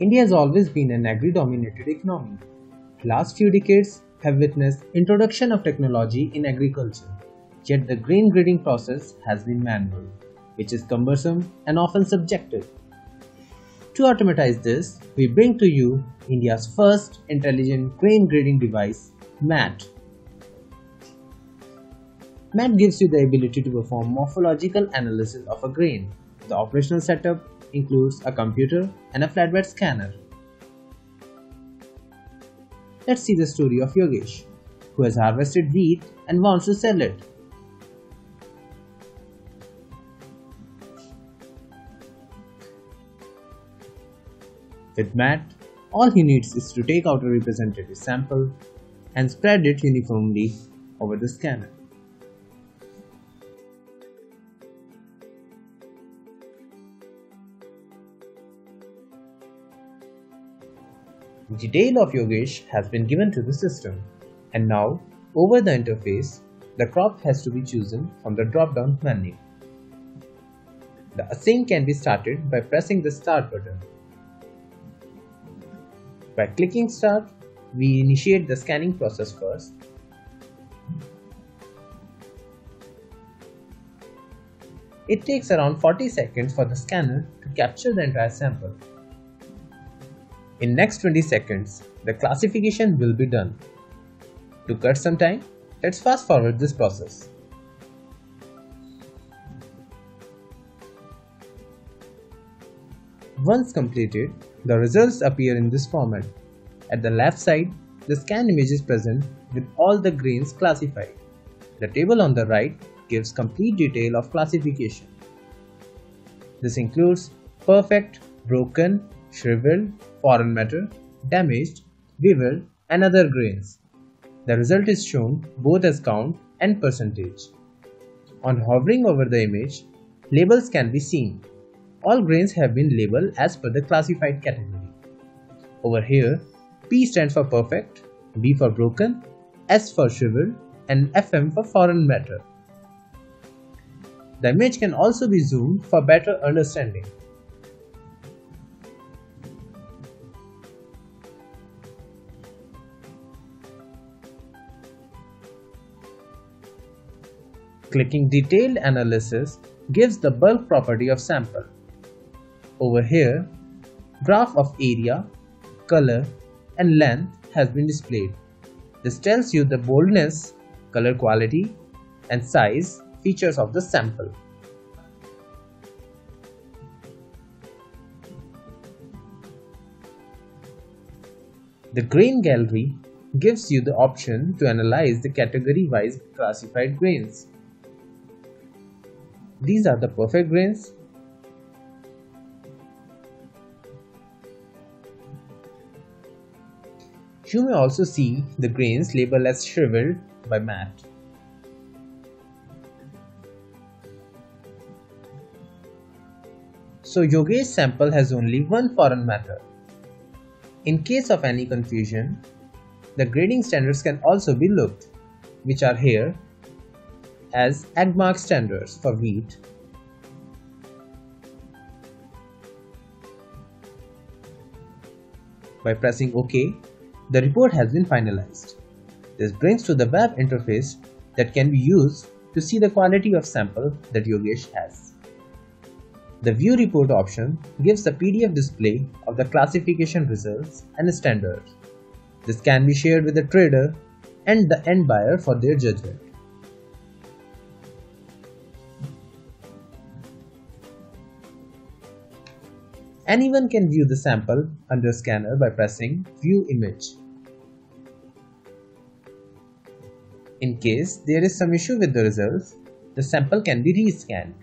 India has always been an agri-dominated economy. Last few decades have witnessed introduction of technology in agriculture, yet the grain grading process has been manual, which is cumbersome and often subjective. To automatize this, we bring to you India's first intelligent grain grading device, MATT. MATT gives you the ability to perform morphological analysis of a grain. The operational setup includes a computer and a flatbed scanner. Let's see the story of Yogesh, who has harvested wheat and wants to sell it. With MATT, all he needs is to take out a representative sample and spread it uniformly over the scanner. The detail of Yogesh has been given to the system and now over the interface the crop has to be chosen from the drop down menu. The assaying can be started by pressing the start button. By clicking start, we initiate the scanning process first. It takes around 40 seconds for the scanner to capture the entire sample. In next 20 seconds, the classification will be done. To cut some time, let's fast forward this process. Once completed, the results appear in this format. At the left side, the scan image is present with all the grains classified. The table on the right gives complete detail of classification. This includes perfect, broken, shriveled, foreign matter, damaged, weevilled, and other grains. The result is shown both as count and percentage. On hovering over the image, labels can be seen. All grains have been labeled as per the classified category. Over here, P stands for perfect, B for broken, S for shriveled, and FM for foreign matter. The image can also be zoomed for better understanding. Clicking Detailed Analysis gives the bulk property of sample. Over here, graph of area, color, and length has been displayed. This tells you the boldness, color quality, and size features of the sample. The grain gallery gives you the option to analyze the category-wise classified grains. These are the perfect grains. You may also see the grains labeled as shriveled by MATT. So Yogesh's sample has only one foreign matter. In case of any confusion, the grading standards can also be looked, which are here as AgMark standards for wheat. By pressing OK, the report has been finalized. This brings to the web interface that can be used to see the quality of sample that Yogesh has. The View Report option gives the PDF display of the classification results and standards. This can be shared with the trader and the end buyer for their judgment. Anyone can view the sample under scanner by pressing View Image. In case there is some issue with the results, the sample can be rescanned.